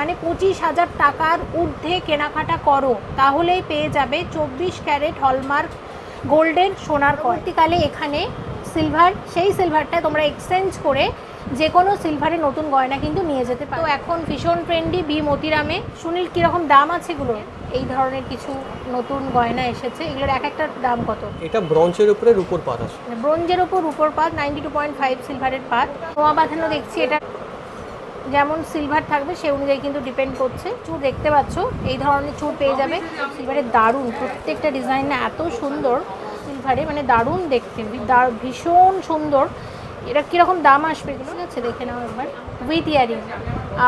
মানে পঁচিশ হাজার টাকার ঊর্ধ্বে কেনাকাটা করো তাহলেই পেয়ে যাবে চব্বিশ ক্যারেট হলমার্ক গোল্ডেন সোনার পরবর্তীকালে এখানে সিলভার সেই সিলভারটা তোমরা এক্সচেঞ্জ করে যে কোনো সিলভারের নতুন গয়না কিন্তু নিয়ে যেতে পারো। এখন ভীষণ ট্রেন্ডি বি মতিরামে সুনীল কীরকম দাম আছে এগুলো? এই ধরনের কিছু নতুন গয়না এসেছে। এগুলোর এক একটার দাম কত? এটা ব্রঞ্জের উপরে রূপোর পাত আছে। ব্রোঞ্জের উপর উপর পাত নাইনটি টু পয়েন্ট ফাইভ সিলভারের পাত। নোয়া বাঁধানো দেখছি এটা। যেমন সিলভার থাকবে সে অনুযায়ী কিন্তু ডিপেন্ড করছে। চুর দেখতে পাচ্ছ এই ধরনের চুর পেয়ে যাবে। সিলভারের দারুণ প্রত্যেকটা ডিজাইন না এত সুন্দর সিলভারে মানে দারুণ দেখতে ভীষণ সুন্দর। এটা কীরকম দাম আসবে এগুলো? ঠিক আছে দেখে নাও একবার। উইথ ইয়ারিং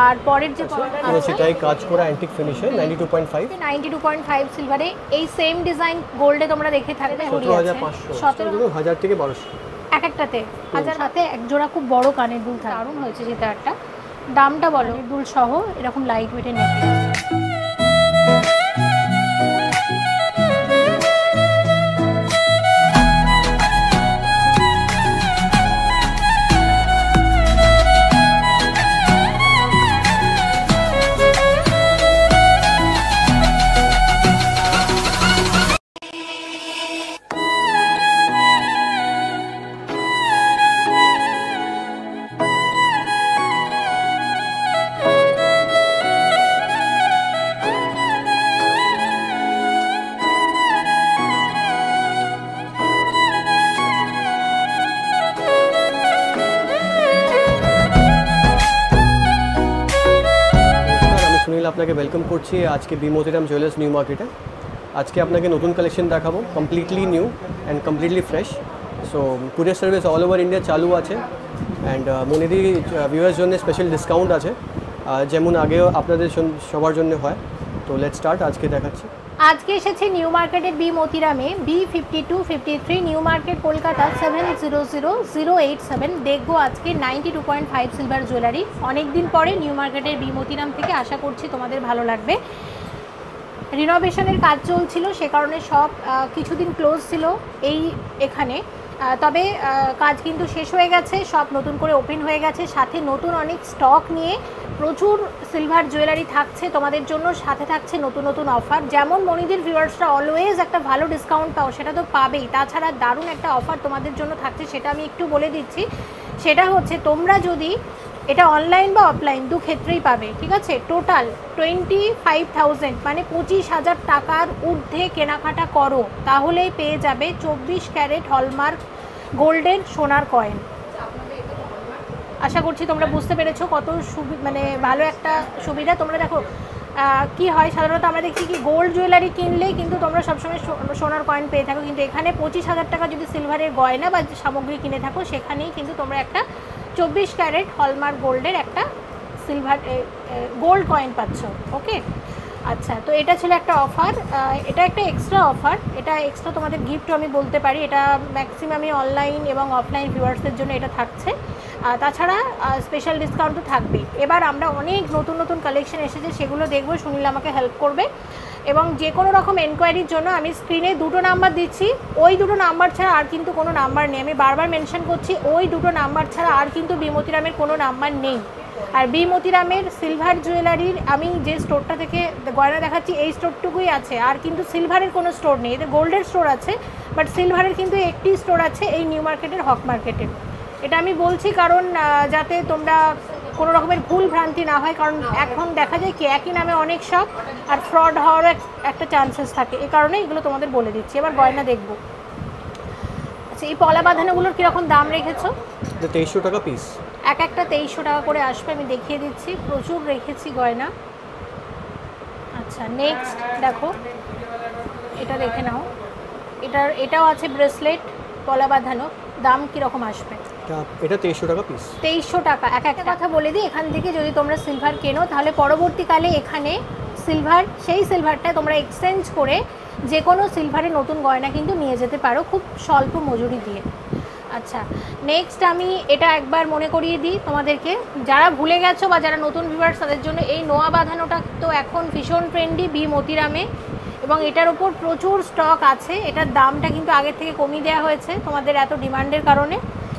আর পরের যে পুরো সেটাই কাজ করা antique ফিনিশে ninety two point five ninety two point five সিলভারে এই সেম ডিজাইন গোল্ডে তোমরা দেখে থাকবে সতেরো হাজার পাঁচশো। সতেরো এগুলো হাজার থেকে বারোশো। এক একটাতে। হাজার হাতে এক জোড়া খুব বড় কানের দুল থাকে দারুণ হয়েছে যেটা একটা। দামটা বলো দুল সহ এরকম লাইট ওয়েটের নেকলেস ওয়েলকাম করছি আজকে বিমোতিরাম জুয়েলার্স নিউ মার্কেটে আজকে আপনাকে নতুন কালেকশন দেখাবো completely new and completely fresh so courier service all over India চালু আছে অ্যান্ড মনেদি ভিউয়ার্স জন্য স্পেশাল ডিসকাউন্ট আছে। আহ, যেমন আগেও আপনাদের জন- সবার জন্য হয়। তো লেট স্টার্ট আজকে দেখাচ্ছি। আজকে এসেছে নিউ মার্কেটের B মতিরামে B fifty two fifty three new market Kolkata seven zero zero zero eight seven দেখব আজকে ninety two point five silver jewellery অনেকদিন পরে নিউ মার্কেটের বি মতিরাম থেকে আশা করছি তোমাদের ভালো লাগবে। রিনোভেশনের কাজ চলছিল, সে কারণে সব কিছুদিন ক্লোজ ছিল এই এখানে। তবে কাজ কিন্তু শেষ হয়ে গেছে, সব নতুন করে ওপেন হয়ে গেছে। সাথে নতুন অনেক স্টক নিয়ে প্রচুর সিলভার জুয়েলারি থাকছে তোমাদের জন্য, সাথে থাকছে নতুন নতুন অফার যেমন মনিদের ভিউয়ার্সরা অলওয়েজ একটা ভালো ডিসকাউন্ট পাও, সেটা তো পাবেই। তাছাড়া দারুণ একটা অফার তোমাদের জন্য থাকছে, সেটা আমি একটু বলে দিচ্ছি। সেটা হচ্ছে তোমরা যদি এটা অনলাইন বা অফলাইন দু ক্ষেত্রেই পাবে, ঠিক আছে? টোটাল টোয়েন্টি ফাইভ থাউজেন্ড মানে পঁচিশ হাজার টাকার ঊর্ধ্বে কেনাকাটা করো, তাহলেই পেয়ে যাবে চব্বিশ ক্যারেট হলমার্ক গোল্ডেন সোনার কয়েন আশা করছি তোমরা বুঝতে পেরেছ কত মানে ভালো একটা সুবিধা। তোমরা দেখো কি হয় সাধারণত আমরা দেখছি কি গোল্ড জুয়েলারি কিনলেই কিন্তু তোমরা সবসময় সোনার কয়েন পেয়ে থাকো। কিন্তু এখানে পঁচিশ হাজার টাকা যদি সিলভারের গয়না বা সামগ্রী কিনে থাকো, সেখানেই কিন্তু তোমরা একটা চব্বিশ ক্যারেট হলমার্ক গোল্ডের একটা সিলভার গোল্ড কয়েন পাচ্ছ ওকে আচ্ছা তো এটা ছিল একটা অফার এটা একটা এক্সট্রা অফার এটা এক্সট্রা তোমাদের গিফটও আমি বলতে পারি। এটা ম্যাক্সিমামই অনলাইন এবং অফলাইন ভিউয়ার্সদের জন্য এটা থাকছে। তাছাড়া স্পেশাল ডিসকাউন্ট তো থাকবেই। এবার আমরা অনেক নতুন নতুন কালেকশন এসেছে, সেগুলো দেখব, সুনীল আমাকে হেল্প করবে। এবং যে কোনো রকম এনকোয়ারির জন্য আমি স্ক্রিনে দুটো নাম্বার দিচ্ছি। ওই দুটো নাম্বার ছাড়া আর কিন্তু কোনো নাম্বার নেই। আমি বারবার মেনশন করছি, ওই দুটো নাম্বার ছাড়া আর কিন্তু বিমতিরামের কোনো নাম্বার নেই। আর বি মতিরামের সিলভার জুয়েলারির আমি যে স্টোরটা থেকে গয়না দেখাচ্ছি, এই স্টোরটুকুই আছে। আর কিন্তু সিলভারের কোনো স্টোর নেই। এদের গোল্ডের স্টোর আছে বাট সিলভারের কিন্তু একটি স্টোর আছে, এই নিউ মার্কেটের হক মার্কেটে এটা আমি বলছি কারণ যাতে তোমরা কোনো রকমের ভুল ভ্রান্তি না হয় কারণ এখন দেখা যায় কি একই নামে অনেক শপ আর ফ্রড হওয়ারও এক- একটা চান্সেস থাকে। এই কারণে এগুলো তোমাদের বলে দিচ্ছি। এবার গয়না দেখব। আচ্ছা এই পলা বাঁধানোগুলোর কীরকম দাম রেখেছো? তেইশশো টাকা পিস এক একটা তেইশশো টাকা করে আসবে আমি দেখিয়ে দিচ্ছি। প্রচুর রেখেছি গয়না। আচ্ছা নেক্সট দেখো। এটা দেখে নাও। এটার এটাও আছে ব্রেসলেট পলা বাঁধানো। দাম কীরকম আসবে? এটা- তেইশশো টাকা পিস তেইশশো টাকা। এক একটা কথা বলে দিই এখান থেকে যদি তোমরা সিলভার কেনো তাহলে পরবর্তীকালে এখানে সিলভার সেই সিলভারটা তোমরা এক্সচেঞ্জ করে যে কোনো সিলভারের নতুন গয়না কিন্তু নিয়ে যেতে পারো খুব স্বল্প মজুরি দিয়ে। আচ্ছা নেক্সট আমি এটা একবার মনে করিয়ে দিই তোমাদেরকে। যারা ভুলে গেছো বা যারা নতুন ভিউয়ার্স তাদের জন্য এই নোয়া বাঁধানোটা তো এখন ভীষণ ট্রেন্ডি বি মতিরামে এবং এটার ওপর প্রচুর স্টক আছে। এটার দামটা কিন্তু আগের থেকে কমিয়ে দেওয়া হয়েছে। তোমাদের এত ডিমান্ডের কারণে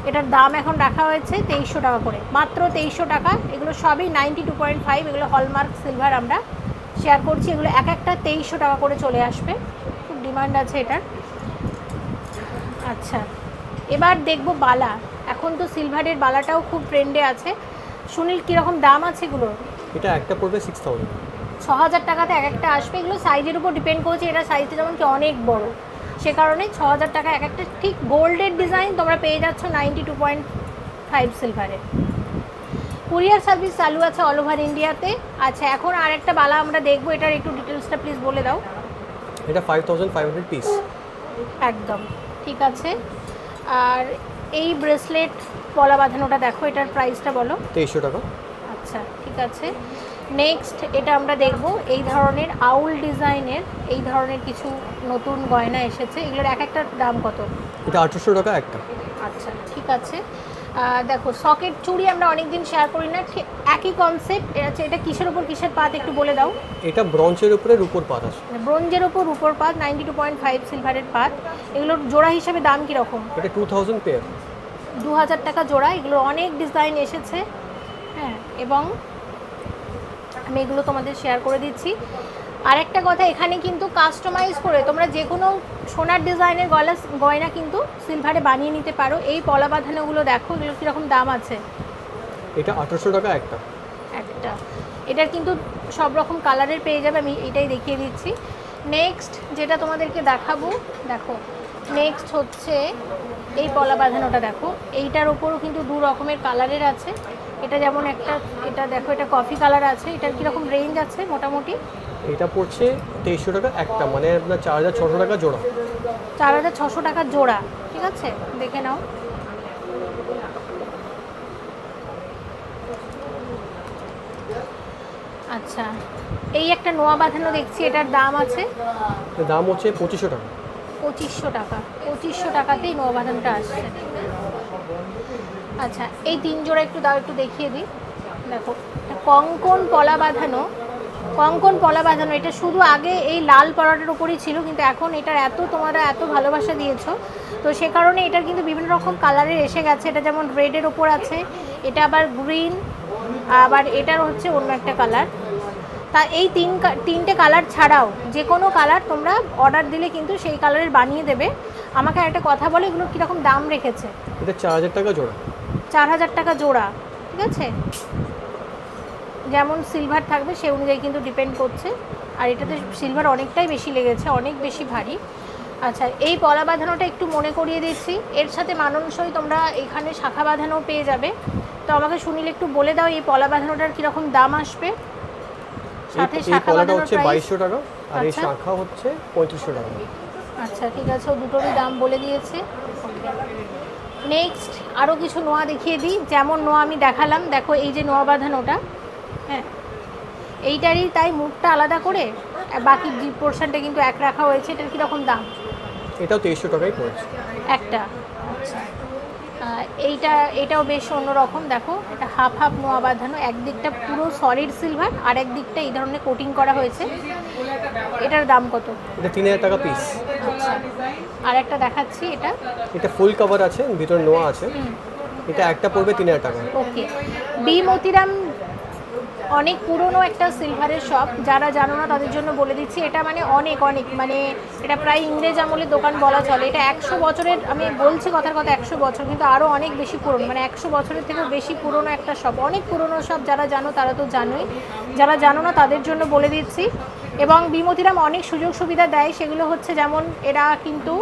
এটার দাম এখন রাখা হয়েছে তেইশশো টাকা করে। মাত্র তেইশশো টাকা। এগুলো সবই নাইনটি টু পয়েন্ট ফাইভ এগুলো হলমার্ক সিলভার আমরা শেয়ার করছি। এগুলো এক একটা তেইশশো টাকা করে চলে আসবে। খুব ডিমান্ড আছে এটার। আচ্ছা এবার দেখব বালা। এখন তো সিলভারের বালাটাও খুব ট্রেন্ডে আছে। সুনীল, কীরকম দাম আছে এগুলোর? এটা একটা পড়বে সিক্স থাউজেন্ড ছ হাজার টাকাতে এক একটা আসবে। এগুলো সাইজের উপর ডিপেন্ড করছে এটা সাইজটা যেমন কি অনেক বড়। সে কারণে ছ হাজার টাকা এক একটা ঠিক গোল্ডের ডিজাইন তোমরা পেয়ে যাচ্ছ নাইনটি টু পয়েন্ট ফাইভ সিলভারে কুরিয়ার সার্ভিস চালু আছে অল ওভার ইন্ডিয়াতে আচ্ছা এখন আর একটা বালা আমরা দেখব এটার একটু ডিটেলসটা প্লিজ বলে দাও। এটা five thousand five hundred piece একদম ঠিক আছে। আর এই ব্রেসলেট পলা বাঁধানোটা দেখো এটার প্রাইসটা বলো। তেইশশো টাকা। আচ্ছা ঠিক আছে। নেক্সট এটা আমরা দেখব এই ধরনের আউল ডিজাইনের এই ধরনের কিছু নতুন গয়না এসেছে। এগুলোর এক একটা দাম কত? এটা আঠেরোশো টাকা একটা। আচ্ছা ঠিক আছে। দেখো সকেট চুড়ি আমরা অনেকদিন শেয়ার করি না ঠিক একই কনসেপ্ট আছে এটা কিসের ওপর কিসের পাত একটু বলে দাও? এটা ব্রঞ্চের উপরে রূপোর পাত আছে। ব্রোঞ্জের উপর উপর পাত নাইনটি টু পয়েন্ট ফাইভ সিলভারের পাত। এগুলোর জোড়া হিসাবে দাম কীরকম? এটা টু থাউজেন্ড পেয়ার দু হাজার টাকা জোড়া এগুলো অনেক ডিজাইন এসেছে। হ্যাঁ এবং আমি এগুলো তোমাদের শেয়ার করে দিচ্ছি। আর একটা কথা এখানে কিন্তু কাস্টমাইজ করে তোমরা যে কোনো সোনার ডিজাইনের গলা গয়না কিন্তু সিলভারে বানিয়ে নিতে পারো। এই পলা বাঁধানোগুলো দেখো এগুলো কীরকম দাম আছে? এটা আঠেরোশো টাকা একটা। একটা। এটার কিন্তু সব রকম কালারের পেয়ে যাবে আমি এটাই দেখিয়ে দিচ্ছি। নেক্সট যেটা তোমাদেরকে দেখাবো দেখো নেক্সট হচ্ছে এই পলা বাঁধানোটা দেখো। এইটার ওপরও কিন্তু দু রকমের কালারের আছে। এটা যেমন একটা এটা দেখো এটা কফি কালার আছে এটার কীরকম রেঞ্জ আছে মোটামুটি? এটা পড়ছে তেইশশো টাকা একটা মানে আপনার চার হাজার ছশো টাকা জোড়া। চার হাজার ছশো টাকা জোড়া ঠিক আছে? দেখে নাও। আচ্ছা এই একটা নোয়া বাঁধানো দেখছি এটার দাম আছে? দাম হচ্ছে পঁচিশশো টাকা। পঁচিশশো টাকা পঁচিশশো টাকাতেই নোয়া বাঁধানোটা আসছে। আচ্ছা এই তিন জোড়া একটু দাও, একটু দেখিয়ে দিই। দেখো কঙ্কন পলা বাঁধানো, কঙ্কন পলা বাঁধানো, এটা শুধু আগে এই লাল পলাটার উপরই ছিল, কিন্তু এখন এটার এত, তোমরা এত ভালোবাসা দিয়েছ। তো সে কারণে এটার কিন্তু বিভিন্ন রকম কালারের এসে গেছে, এটা যেমন রেডের ওপর আছে, এটা আবার গ্রিন আবার এটার হচ্ছে অন্য একটা কালার তা এই তিন তিনটে কালার ছাড়াও যে কোনো কালার তোমরা অর্ডার দিলে কিন্তু সেই কালারের বানিয়ে দেবে। আমাকে একটা কথা বলে এগুলো কীরকম দাম রেখেছে? এটা চার হাজার টাকা জোড়া। চার হাজার টাকা জোড়া ঠিক আছে? যেমন সিলভার থাকবে সে অনুযায়ী কিন্তু ডিপেন্ড করছে। আর এটাতে সিলভার অনেকটাই বেশি লেগেছে অনেক বেশি ভারী। আচ্ছা এই পলা বাঁধানোটা একটু মনে করিয়ে দিচ্ছি। এর সাথে মানানসই তোমরা এখানে শাখা বাঁধানো পেয়ে যাবে। তো আমাকে শুনিলে একটু বলে দাও এই পলা বাঁধানোটার কীরকম দাম আসবে? সাথে শাখা বাঁধানোর হচ্ছে? বাইশশো টাকা আর এই আচ্ছা। শাখা হচ্ছে পঁয়ত্রিশশো টাকা। আচ্ছা ঠিক আছে ও দুটোরই দাম বলে দিয়েছে। নেক্সট আরও কিছু নোয়া দেখিয়ে দিই। যেমন নোয়া আমি দেখালাম দেখো এই যে নোয়া বাঁধানোটা। হ্যাঁ এইটারই তাই মুখটা আলাদা করে বাকি যে পোর্শনটা কিন্তু এক রাখা হয়েছে এটার কীরকম দাম? এটাও তেইশশো টাকাই পড়েছে। একটা। আচ্ছা। এইটা এটাও বেশ অন্যরকম দেখো। এটা হাফ হাফ নোয়া বাঁধানো একদিকটা পুরো সলিড সিলভার আর একদিকটা এই ধরনের কোটিং করা হয়েছে। এটার দাম কত? এটা তিন হাজার টাকা পিস আর একটা দেখাচ্ছি এটা। এটা ফুল কভার আছে ভিতরে নোয়া আছে। এটা একটা পড়বে তিন হাজার টাকা। ওকে। বি মতিরাম অনেক পুরনো একটা সিলভারের শপ যারা জানো না তাদের জন্য বলে দিচ্ছি এটা মানে অনেক অনেক। মানে এটা প্রায় ইংরেজ আমলের দোকান বলা চলে। এটা একশো বছরের আমি বলছি কথার কথা একশো বছর কিন্তু আরও অনেক বেশি পুরনো। মানে একশো বছরের থেকেও বেশি পুরনো একটা শপ অনেক পুরনো শপ যারা জানো তারা তো জানোই। যারা জানো না তাদের জন্য বলে দিচ্ছি। এবং বিমতিরাম অনেক সুযোগ সুবিধা দেয় সেগুলো হচ্ছে যেমন এরা কিন্তু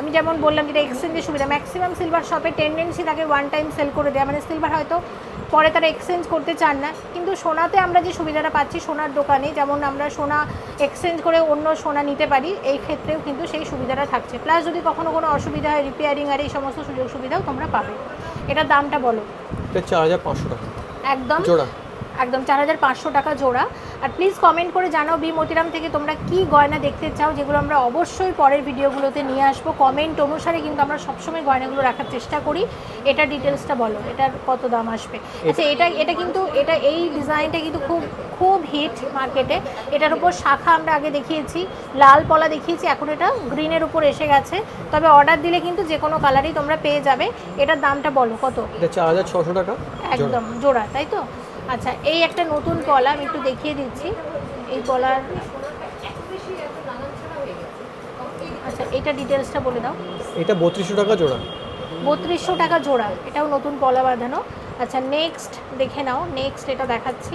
আমি যেমন বললাম যেটা এক্সচেঞ্জের সুবিধা ম্যাক্সিমাম সিলভার শপে টেন্ডেন্সি থাকে ওয়ান টাইম সেল করে দেওয়া মানে সিলভার হয়তো পরে তারা এক্সচেঞ্জ করতে চান না। কিন্তু সোনাতে আমরা যে সুবিধাটা পাচ্ছি সোনার দোকানে যেমন আমরা সোনা এক্সচেঞ্জ করে অন্য সোনা নিতে পারি এই ক্ষেত্রেও কিন্তু সেই সুবিধাটা থাকছে। প্লাস যদি কখনো কোনো অসুবিধা হয় রিপেয়ারিং আর এই সমস্ত সুযোগ সুবিধাও তোমরা পাবে। এটার দামটা বলো। এটা চার হাজার পাঁচশো টাকা। একদম? জোড়া। একদম চার হাজার পাঁচশো টাকা জোড়া। আর প্লিজ কমেন্ট করে জানাও বি মতিরাম থেকে তোমরা কি গয়না দেখতে চাও যেগুলো আমরা অবশ্যই পরের ভিডিওগুলোতে নিয়ে আসব। কমেন্ট অনুসারে কিন্তু আমরা সবসময় গয়নাগুলো রাখার চেষ্টা করি। এটা ডিটেলসটা বলো এটার কত দাম আসবে? আচ্ছা এটা এটা কিন্তু এটা এই ডিজাইনটা কিন্তু খুব খুব হিট মার্কেটে এটার উপর শাখা আমরা আগে দেখিয়েছি লাল পলা দেখিয়েছি এখন এটা গ্রিনের উপর এসে গেছে। তবে অর্ডার দিলে কিন্তু যে কোনো কালারই তোমরা পেয়ে যাবে। এটার দামটা বলো কত? এটা চার হাজার ছশো টাকা। একদম জোড়া তাই তো? আচ্ছা এই একটা নতুন পলা আমি একটু দেখিয়ে দিচ্ছি। এই কলার আচ্ছা এটা ডিটেলসটা বলে দাও। এটা বত্রিশশো টাকা জোড়া। বত্রিশশো টাকা জোড়া এটাও নতুন পলা বাঁধানো। আচ্ছা নেক্সট দেখে নাও নেক্সট এটা দেখাচ্ছি।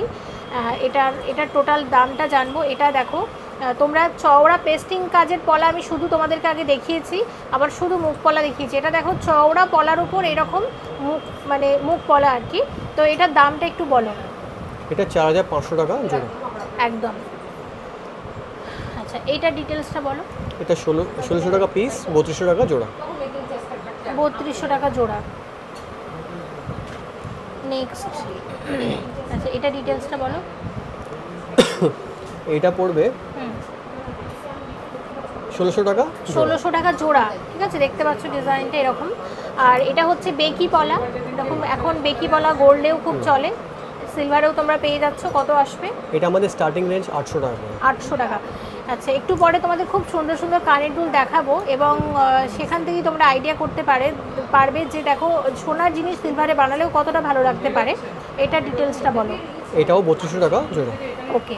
এটার এটার টোটাল দামটা জানব। এটা দেখো তোমরা চওড়া পেস্টিং কাজের পলা আমি শুধু তোমাদেরকে আগে দেখিয়েছি আবার শুধু মুখ পলা দেখিয়েছি। এটা দেখো চওড়া পলার উপর এরকম মুখ মানে মুখ পলা আর কি। তো এটার দামটা একটু বলো। এটা চার হাজার পাঁচশো টাকা জোড়া। একদম। আচ্ছা এইটার ডিটেলসটা বলো। এটা ষোলো ষোলোশো টাকা পিস বত্রিশশো টাকা জোড়া। বত্রিশশো টাকা জোড়া। নেক্সট আচ্ছা এটা ডিটেলসটা বলো। এইটা পড়বে ষোলোশো টাকা। ষোলোশো টাকা জোড়া। ঠিক আছে দেখতে পাচ্ছ ডিজাইনটা এরকম। আর এটা হচ্ছে বেকি পলা। এরকম এখন বেকি পলা গোল্ডেও খুব চলে। সিলভারেও তোমরা পেয়ে যাচ্ছ। কত আসবে? এটা আমাদের স্টার্টিং রেঞ্জ আটশো টাকা আটশো টাকা। আচ্ছা একটু পরে তোমাদের খুব সুন্দর সুন্দর কানের দুল দেখাবো এবং সেখান থেকেই তোমরা আইডিয়া করতে পারে পারবে যে দেখো সোনার জিনিস সিলভারে বানালেও কতটা ভালো রাখতে পারে। এটা ডিটেলসটা বলো। এটাও বত্রিশশো টাকা জোড়া। ওকে।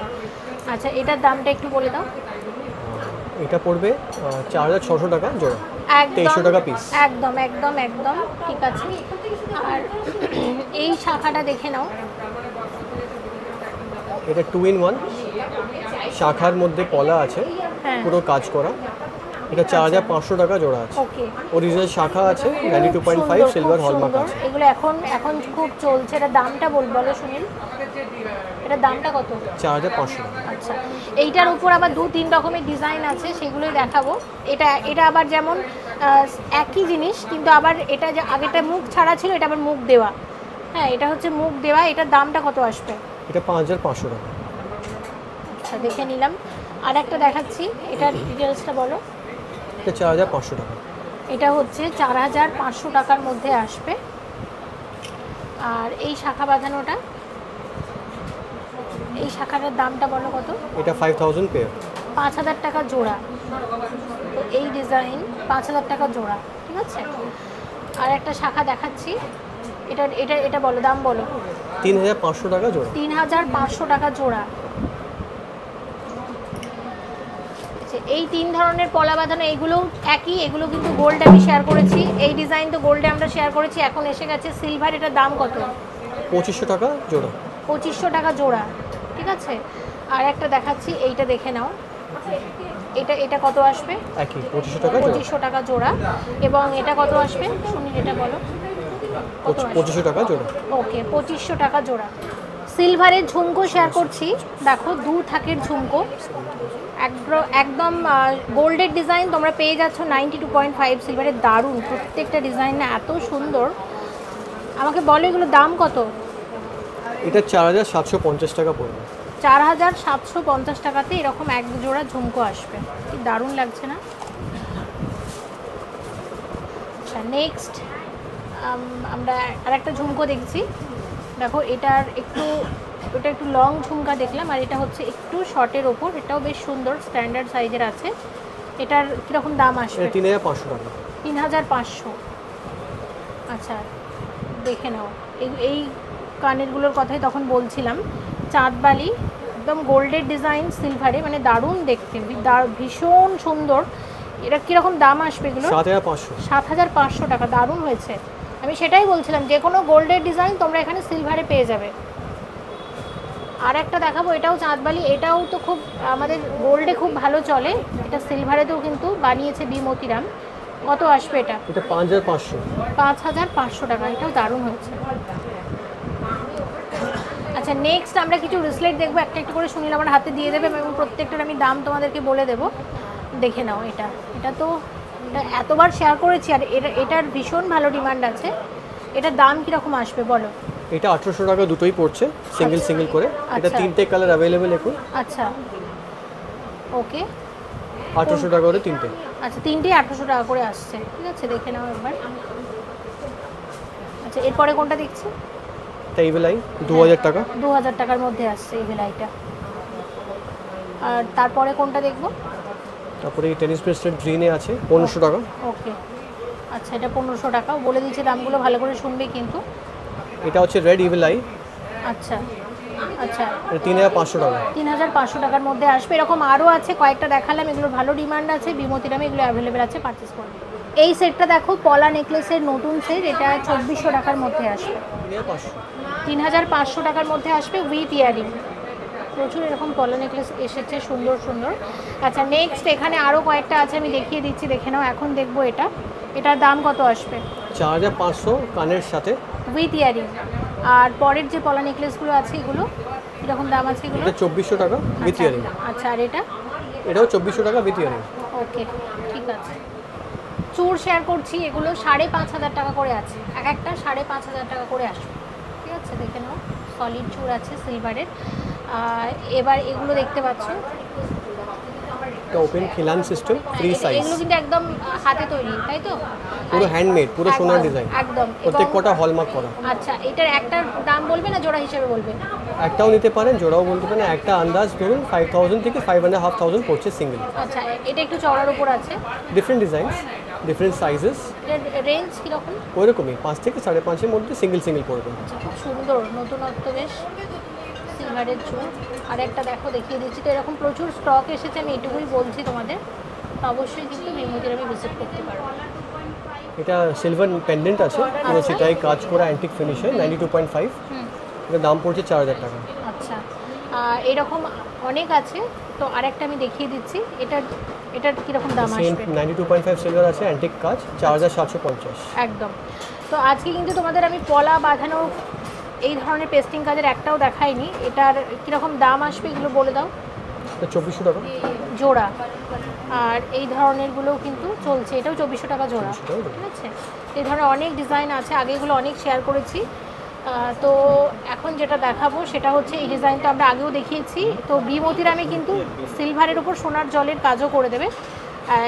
আচ্ছা এটার দামটা একটু বলে দাও। এটা পড়বে চার হাজার ছশো টাকা জোড়া। 2300 টাকা piece। একদম একদম একদম। ঠিক আছে। আর এই শাখাটা দেখে নাও। এটা টু ইন ওয়ান শাখার মধ্যে কলা আছে। হ্যাঁ। পুরো কাজ করা। এটা চার হাজার পাঁচশো টাকা জোড়া আছে। অরিজিনাল শাখা আছে valley two point five silver hallmark আছে। এগুলো এখন এখন খুব চলছে। এটা দামটা বল বলো সুনীল। এটা দামটা কত? চার হাজার পাঁচশো আচ্ছা এইটার উপর আবার দু তিন রকমের ডিজাইন আছে সেগুলোই দেখাবো। এটা এটা আবার যেমন একই জিনিস কিন্তু আবার এটা যে আগেটা মুখ ছাড়া ছিল এটা আবার মুখ দেওয়া। হ্যাঁ এটা হচ্ছে মুখ দেওয়া এটার দামটা কত আসবে? এটা পাঁচ হাজার পাঁচশো টাকা। আচ্ছা দেখে নিলাম। আর একটা দেখাচ্ছি এটার ডিটেলসটা বলো। এটা চার হাজার পাঁচশো টাকা। এটা হচ্ছে চার হাজার পাঁচশো টাকার মধ্যে আসবে। আর এই শাখা বাঁধানোটা? এই শাখাটার দামটা বলো কত? এটা ফাইভ থাউজেন্ড পেয়ার পাঁচ হাজার টাকা জোড়া। তো এই ডিজাইন পাঁচ হাজার টাকা জোড়া ঠিক আছে? আর একটা শাখা দেখাচ্ছি। এটা এটা এটা বলো দাম বলো। তিন হাজার পাঁচশো টাকা জোড়া। তিন হাজার পাঁচশো টাকা জোড়া। আচ্ছা, এই তিন ধরনের পলা বাঁধানো এইগুলো একই? এগুলো কিন্তু গোল্ড আমি শেয়ার করেছি। এই ডিজাইন তো গোল্ডে আমরা শেয়ার করেছি। এখন এসে গেছে সিলভার এটার দাম কত? পঁচিশশো টাকা জোড়া। পঁচিশশো টাকা জোড়া। ঠিক আছে? আর একটা দেখাচ্ছি এইটা দেখে নাও। এটা এটা কত আসবে? পঁচিশশো টাকা জোড়া। এবং এটা কত আসবে? শুনি এটা বলো। পঁচিশশো টাকা জোড়া। ওকে পঁচিশশো টাকা জোড়া। সিলভারের ঝুমকো শেয়ার করছি। দেখো দু থাকের ঝুমকো। একদম একদম গোল্ডের ডিজাইন তোমরা পেয়ে যাচ্ছ নাইনটি টু পয়েন্ট ফাইভ সিলভারের দারুণ। প্রত্যেকটা ডিজাইন না এত সুন্দর। আমাকে বলো এগুলো দাম কত? এটা চার হাজার সাতশো পঞ্চাশ টাকা পড়বে। চার হাজার সাতশো পঞ্চাশ টাকাতে এরকম এক জোড়া ঝুমকো আসবে। কি দারুণ লাগছে না? আচ্ছা নেক্সট আমরা আরেকটা ঝুমকো দেখছি। দেখো এটার একটু ওটা একটু লং ঝুমকা দেখলাম আর এটা হচ্ছে একটু শর্টের ওপর। এটাও বেশ সুন্দর স্ট্যান্ডার্ড সাইজের আছে। এটার কীরকম দাম আসবে? তিন হাজার পাঁচশো টাকা। তিন হাজার পাঁচশো। আচ্ছা দেখে নাও। এই কানেরগুলোর কথাই তখন বলছিলাম। চাঁদবালি একদম গোল্ডের ডিজাইন সিলভারে মানে দারুণ দেখতে। ভীষণ সুন্দর। এটা কীরকম দাম আসবে এগুলো সাত হাজার পাঁচশো। সাত হাজার পাঁচশো টাকা দারুণ হয়েছে। আমি সেটাই বলছিলাম যে কোনো গোল্ডের ডিজাইন তোমরা এখানে সিলভারে পেয়ে যাবে। আর একটা দেখাবো এটাও চাঁদবালি এটাও তো খুব আমাদের গোল্ডে খুব ভালো চলে। এটা সিলভারেতেও কিন্তু বানিয়েছে বি মতিরাম। কত আসবে এটা? এটা পাঁচ হাজার পাঁচশো। পাঁচ হাজার পাঁচশো টাকা এটাও দারুণ হয়েছে। আচ্ছা নেক্সট আমরা কিছু রিসলেট দেখব একটা একটা করে শুনিলে আমার হাতে দিয়ে দেবে এবং প্রত্যেকটার আমি দাম তোমাদেরকে বলে দেবো। দেখে নাও এটা। এটা তো এতবার শেয়ার করেছি আর এটা এটার ভীষণ ভালো ডিমান্ড আছে। এটার দাম কীরকম আসবে বলো? এটা আঠেরোশো টাকা দুটোই পড়ছে সিঙ্গেল সিঙ্গেল করে। এটা আচ্ছা। তিনটে কালার অ্যাভেলেবেল এখন আচ্ছা। ওকে আঠেরোশো টাকা করে তিনটে। আচ্ছা তিনটে আঠারোশো টাকা করে আসছে। ঠিক আছে দেখে নাও একবার। আচ্ছা এরপরে কোনটা দেখছি? একটা ইভেলাই দু হাজার টাকা? দু হাজার টাকার মধ্যে আসছে এই ভেলাইটা আর তারপরে কোনটা দেখব? তারপরে এই টেনিস ব্রেসলেট গ্রিনে আছে পনেরোশো টাকা। ওকে। আচ্ছা এটা পনেরোশো টাকা। বলে দিচ্ছে দামগুলো ভালো করে শুনবে কিন্তু। এটা হচ্ছে রেড ইভেলাই আচ্ছা আচ্ছা। তিন হাজার পাঁচশো টাকা। তিন হাজার পাঁচশো টাকার মধ্যে আসবে। এরকম আরও আছে কয়েকটা দেখালাম। এগুলোর ভালো ডিমান্ড আছে বিমতিরামে এগুলো অ্যাভেলেবেল আছে পারচেস করবে। এই সেটটা দেখো পলা নেকলেসের নতুন সেট এটা চব্বিশশো টাকার মধ্যে আসবে। তিন হাজার পাঁচশো টাকার মধ্যে আসবে উইথ ইয়ারিং। প্রচুর এরকম পলা নেকলেস এসেছে সুন্দর সুন্দর। আচ্ছা নেক্সট এখানে আরও কয়েকটা আছে আমি দেখিয়ে দিচ্ছি দেখে নাও এখন দেখব এটা। এটার দাম কত আসবে? চার হাজার পাঁচশো কানের সাথে। With earring. আর পরের যে পলা নেকলেসগুলো আছে এগুলো কীরকম দাম আছে এগুলো? চব্বিশশো টাকা উইথ আচ্ছা, ইয়ারিং। আচ্ছা আর এটা? এটাও চব্বিশশো টাকা উইথ ইয়ারিং। ওকে ঠিক আছে। চুর শেয়ার করছি এগুলো সাড়ে পাঁচ হাজার টাকা করে আছে। এক একটা সাড়ে পাঁচ হাজার টাকা করে আসবে। আছে দেখে নাও। সলিড চুর আছে সিলভারের আর এবার এগুলো দেখতে পাচ্ছ। ওপেন খিলান সিস্টেম ফ্রি সাইজ এগুলো কিন্তু একদম হাতে তৈরি তাই তো? পুরো হ্যান্ডমেড পুরো সোনার ডিজাইন একদম। প্রত্যেক কটা হলমার্ক করা। আচ্ছা এটার একটার দাম বলবে না জোড়া হিসেবে বলবে? একটাও নিতে পারেন জোড়াও বলতে পারেন একটা আন্দাজ ধরুন ফাইভ থাউজেন্ড থেকে ফাইভ অ্যান্ড হাফ থাউজেন্ড পড়ছে সিঙ্গেল আচ্ছা এটা একটু উপর আছে। Different designs different sizes range কীরকম? ওইরকমই পাঁচ থেকে সাড়ে পাঁচের মধ্যে সিঙ্গেল সিঙ্গেল পড়বে। আচ্ছা খুব সুন্দর নতুনত্ব বেশ। সিলভারের চুল আর একটা দেখো দেখিয়ে দিচ্ছি তো এরকম প্রচুর স্টক এসেছে আমি এটুকুই বলছি তোমাদের। অবশ্যই কিন্তু বিমতির আমি ভিজিট করতে পারব। এটা সিলভার পেন্ডেন্ট আছে পুরো সেটাই কাজ করা অ্যান্টিক ফিনিশে নাইনটি টু পয়েন্ট ফাইভ এটার দাম পড়ছে চার হাজার টাকা। আচ্ছা। এরকম অনেক আছে। তো আরেকটা আমি দেখিয়ে দিচ্ছি। এটার এটার কীরকম দাম আসবে? Ninety two point five silver আছে অ্যান্টিক কাজ চার হাজার সাতশো পঞ্চাশ। একদম। তো আজকে কিন্তু তোমাদের আমি পলা বাঁধানো এই ধরনের পেস্টিং কাজের একটাও দেখাইনি। এটার কীরকম দাম আসবে এগুলো বলে দাও? এটা চব্বিশশো টাকা। জোড়া। আর এই ধরনেরগুলোও কিন্তু চলছে। এটাও চব্বিশশো টাকা জোড়া। 2400 টাকা জোড়া। ঠিক আছে? এই ধরনের অনেক ডিজাইন আছে। আগে এগুলো অনেক শেয়ার করেছি। তো এখন যেটা দেখাবো সেটা হচ্ছে এই ডিজাইন তো আমরা আগেও দেখিয়েছি। তো বি মতিরামে কিন্তু সিলভারের উপর সোনার জলের কাজও করে দেবে।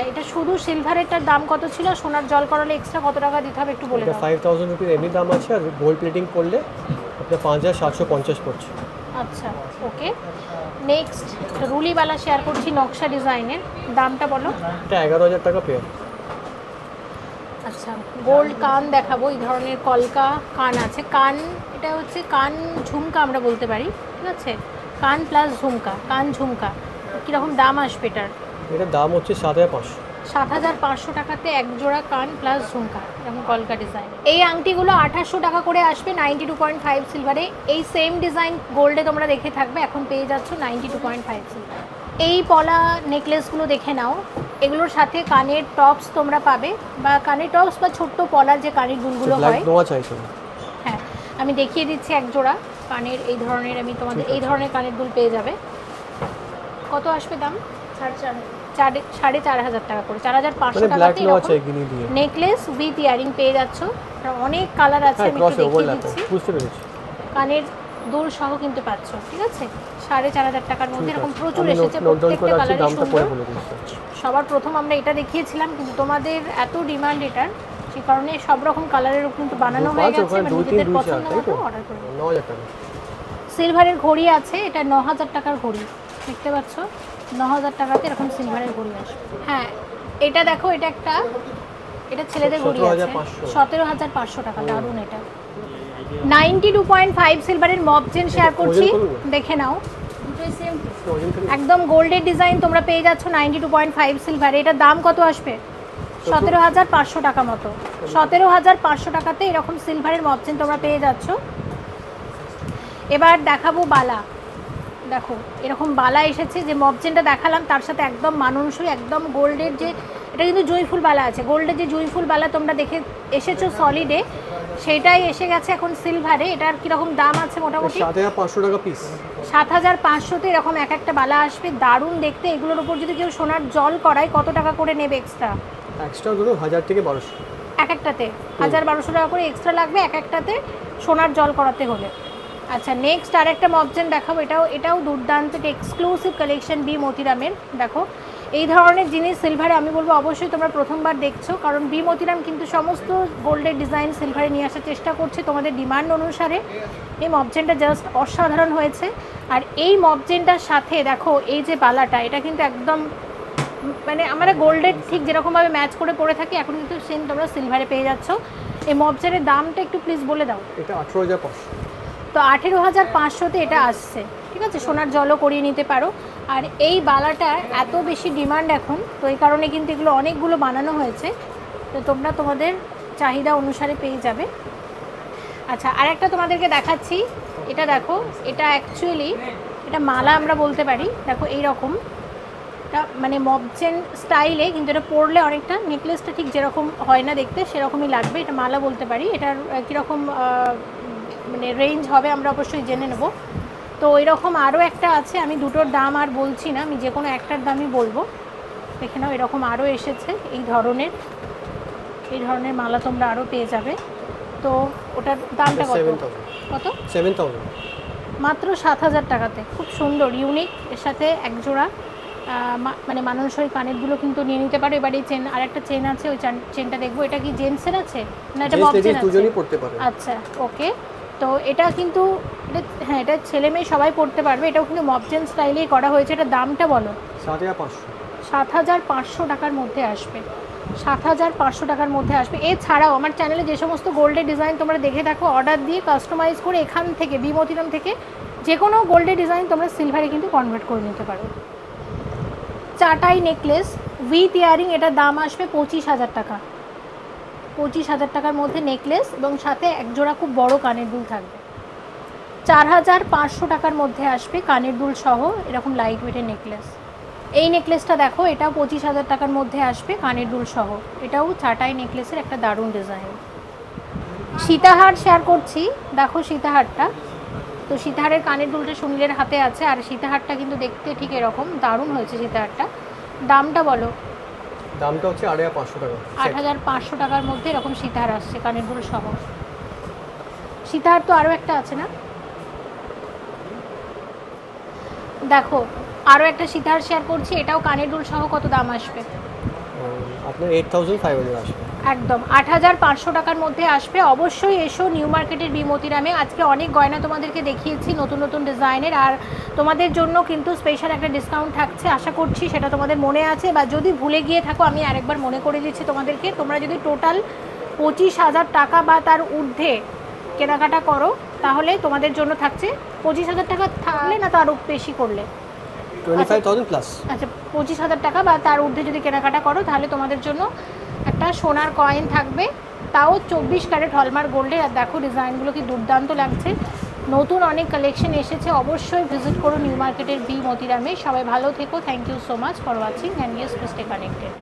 এটা শুধু সিলভারেরটার দাম কত ছিল? সোনার জল করালে এক্সট্রা কত টাকা দিতে হবে একটু বলে দাও। ফাইভ থাউজেন্ড রুপির এমনি দাম আছে আর গোল্ড প্লেটিং করলে আপনার পাঁচ হাজার সাতশো পঞ্চাশ পড়ছে। আচ্ছা ওকে নেক্সট রুলিওয়ালা শেয়ার করছি নকশা ডিজাইনের দামটা বলো। এটা এগারো হাজার টাকা পেয়ার আচ্ছা গোল্ড কান দেখাবো এই ধরনের কলকা কান আছে। কান এটা হচ্ছে কান ঝুমকা আমরা বলতে পারি ঠিক আছে? কান প্লাস ঝুমকা কান ঝুমকা। কীরকম দাম আসবে এটার? এটার দাম হচ্ছে সাত হাজার পাঁচশো। সাত হাজার পাঁচশো টাকাতে এক জোড়া কান প্লাস ঝুমকা এরকম কলকা ডিজাইন এই আংটিগুলো আঠাশশো টাকা করে আসবে নাইনটি টু পয়েন্ট ফাইভ সিলভারে এই সেম ডিজাইন গোল্ডে তোমরা দেখে থাকবে এখন পেয়ে যাচ্ছ ninety two point five silver এই পলা নেকলেসগুলো দেখে নাও। এগুলোর সাথে কানের টপস তোমরা পাবে বা কানের টপস বা ছোট্ট পলার যে কানের দুলগুলো হয়। হ্যাঁ আমি দেখিয়ে দিচ্ছি এক জোড়া। কানের এই ধরনের আমি তোমাদের এই ধরনের কানের দুল পেয়ে যাবে। কত আসবে দাম? সাড়ে চার হাজার টাকা করে। চার হাজার পাঁচশো মানে টাকাতে চাই নেকলেস উইথ ইয়ারিং পেয়ে যাচ্ছ। অনেক কালার আছে হ্যাঁ আমি একটু দেখিয়ে দিচ্ছি। কানের দুল সহ কিনতে পাচ্ছ ঠিক আছে? সাড়ে চার হাজার টাকার মধ্যে এরকম। প্রচুর এসেছে প্রত্যেকটা আছি কালারই সুন্দর। সবার প্রথম আমরা এটা দেখিয়েছিলাম কিন্তু তোমাদের এত ডিমান্ড এটার সে কারণে সব রকম কালারের কিন্তু বানানো হয়ে গেছে তিন নিজেদের পছন্দ মতো অর্ডার করে সিলভারের ঘড়ি আছে এটা ন হাজার টাকার ঘড়ি দেখতে পাচ্ছ? ন হাজার টাকাতে এরকম সিলভারের ঘড়ি আসবে হ্যাঁ এটা দেখো এটা একটা এটা ছেলেদের ঘড়ি আছে। সতেরো হাজার পাঁচশো টাকা দারুণ এটা। নাইনটি টু পয়েন্ট ফাইভ সিলভারের মব চেন শেয়ার করছি। দেখে নাও। একদম গোল্ডের ডিজাইন তোমরা পেয়ে যাচ্ছ নাইনটি টু পয়েন্ট ফাইভ সিলভারে। এটার দাম কত আসবে? সতেরো হাজার পাঁচশো টাকা মতো। সতেরো হাজার পাঁচশো টাকাতে এরকম সিলভারের মপচেন তোমরা পেয়ে যাচ্ছ। এবার দেখাবো বালা। দেখো এরকম বালা এসেছে যে মপচেনটা দেখালাম তার সাথে একদম মানানসই একদম গোল্ডের যে এটা কিন্তু জয়ফুল বালা আছে। গোল্ডের যে জয়ফুল বালা তোমরা দেখে এসেছ সলিডে সেটাই এসে গেছে এখন সিলভারে এটার কীরকম দাম আছে মোটামুটি? সাত হাজার পাঁচশো টাকা পিস সাত হাজার পাঁচশোতে এরকম এক একটা বালা আসবে। দারুণ দেখতে। এগুলোর উপর যদি কেউ সোনার জল করায় কত টাকা করে নেবে এক্সট্রা এক্সট্রা ধরুন হাজার থেকে বারোশো। এক একটাতে। হাজার বারোশো টাকা করে এক্সট্রা লাগবে এক একটাতে সোনার জল করাতে হলে। আচ্ছা নেক্সট আর একটা মবজেন দেখাবো। এটাও এটাও দুর্দান্ত। এক্সক্লুসিভ কালেকশন বি মতিরামের। দেখো এই ধরনের জিনিস সিলভারে আমি বলব অবশ্যই তোমরা প্রথমবার দেখছ, কারণ বি মতিরাম কিন্তু সমস্ত গোল্ডের ডিজাইন সিলভারে নিয়ে আসার চেষ্টা করছে তোমাদের ডিমান্ড অনুসারে। এই মবজেনটা জাস্ট অসাধারণ হয়েছে। আর এই মবজেনটার সাথে দেখো, এই যে বালাটা, এটা কিন্তু একদম মানে আমরা গোল্ডের ঠিক যেরকমভাবে ম্যাচ করে পরে থাকি, এখন কিন্তু সেম তোমরা সিলভারে পেয়ে যাচ্ছ। এই মবজেনের দামটা একটু প্লিজ বলে দাও। এটা আঠেরো হাজার পাঁচশো। তো আঠেরো হাজার পাঁচশোতে এটা আসছে। ঠিক আছে? সোনার জলও করিয়ে নিতে পারো। আর এই বালাটার এত বেশি ডিমান্ড এখন, তো এই কারণে কিন্তু এগুলো অনেকগুলো বানানো হয়েছে। তো তোমরা তোমাদের চাহিদা অনুসারে পেয়ে যাবে। আচ্ছা আর একটা তোমাদেরকে দেখাচ্ছি। এটা দেখো, এটা অ্যাকচুয়ালি এটা মালা আমরা বলতে পারি। দেখো এই রকম এটা মানে মবচেন স্টাইলে কিন্তু এটা পরলে অনেকটা নেকলেসটা ঠিক যেরকম হয় না দেখতে, সেরকমই লাগবে। এটা মালা বলতে পারি। এটার কীরকম মানে রেঞ্জ হবে আমরা অবশ্যই জেনে নেব। তো এরকম আরও একটা আছে আমি দুটোর দাম আর বলছি না আমি যে কোনো একটার দামই বলব। দেখে নাও এরকম আরও এসেছে এই ধরনের। এই ধরনের মালা তোমরা আরও পেয়ে যাবে। তো ওটার দামটা কত? কত? সেভেন থাউজেন্ড মাত্র সাত হাজার টাকাতে। খুব সুন্দর ইউনিক এর সাথে একজোড়া মানে মানুষের কানেরগুলো কিন্তু নিয়ে নিতে পারো। এবার এই চেন আর একটা চেন আছে ওই চেন- চেনটা দেখব। এটা কি জেন্টসের আছে? না এটা চেন আছে? দুজনই পড়তে পারে। আচ্ছা ওকে তো এটা কিন্তু এটা হ্যাঁ এটা ছেলে মেয়ে সবাই পড়তে পারবে। এটাও কিন্তু মবচেন স্টাইলেই করা হয়েছে। এটা দামটা বলো? সাত হাজার পাঁচশো। সাত হাজার পাঁচশো টাকার মধ্যে আসবে। সাত হাজার পাঁচশো টাকার মধ্যে আসবে। এছাড়াও আমার চ্যানেলে যে সমস্ত গোল্ডের ডিজাইন তোমরা দেখে থাকো অর্ডার দিয়ে কাস্টমাইজ করে এখান থেকে বিমতিরাম থেকে যে কোনো গোল্ডের ডিজাইন তোমরা সিলভারে কিন্তু কনভার্ট করে নিতে পারো। চাটাই নেকলেস উইথ ইয়ারিং এটার দাম আসবে পঁচিশ হাজার টাকা। পঁচিশ হাজার টাকার মধ্যে নেকলেস এবং সাথে একজোড়া খুব বড় কানের দুল থাকবে। চার হাজার পাঁচশো টাকার মধ্যে আসবে কানের দুল সহ এরকম লাইট ওয়েটের নেকলেস এই নেকলেসটা দেখো, এটাও পঁচিশ হাজার টাকার মধ্যে আসবে কানের দুল সহ। এটাও চাটাই নেকলেসের একটা দারুণ ডিজাইন সীতাহার শেয়ার করছি। দেখো সীতাহারটা। তো সীতাহারের কানের দুলটা সুনীলের হাতে আছে, আর সীতাহারটা কিন্তু দেখতে ঠিক এরকম। দারুণ হয়েছে সীতাহারটা। দামটা বলো। দামটা হচ্ছে হাজার পাঁচশো টাকা। আট হাজার পাঁচশো টাকার মধ্যে এরকম সীতাহার আসছে কানের দুল সহ। সীতাহার তো আরও একটা আছে না? দেখো আরও একটা সীতাহার শেয়ার করছি এটাও কানের দুল সহ কত দাম আসবে? আপনার এইট থাউজেন্ড ফাইভ হান্ড্রেড আসবে। একদম। আট হাজার পাঁচশো টাকার মধ্যে আসবে। অবশ্যই এসো নিউ মার্কেটের বিমতিরামে আজকে অনেক গয়না তোমাদেরকে দেখিয়েছি নতুন নতুন ডিজাইনের। আর তোমাদের জন্য কিন্তু স্পেশাল একটা ডিসকাউন্ট থাকছে। আশা করছি সেটা তোমাদের মনে আছে। বা যদি ভুলে গিয়ে থাকো আমি আরেকবার মনে করে দিচ্ছি তোমাদেরকে। তোমরা যদি টোটাল পঁচিশ হাজার টাকা বা তার ঊর্ধ্বে কেনাকাটা করো তাহলে তোমাদের জন্য থাকছে। পঁচিশ হাজার টাকা থাকলে না তার বেশি করলে? প্লাস আচ্ছা পঁচিশ হাজার টাকা বা তার ঊর্ধ্বে যদি কেনাকাটা করো তাহলে তোমাদের জন্য একটা সোনার কয়েন থাকবে, তাও চব্বিশ ক্যারেট হলমার্ক গোল্ডের আর দেখো ডিজাইনগুলো কি দুর্দান্ত লাগছে। নতুন অনেক কালেকশন এসেছে, অবশ্যই ভিজিট করো নিউ মার্কেটের বি মতিরামে। সবাই ভালো থেকো thank you so much for watching and yes to stay connected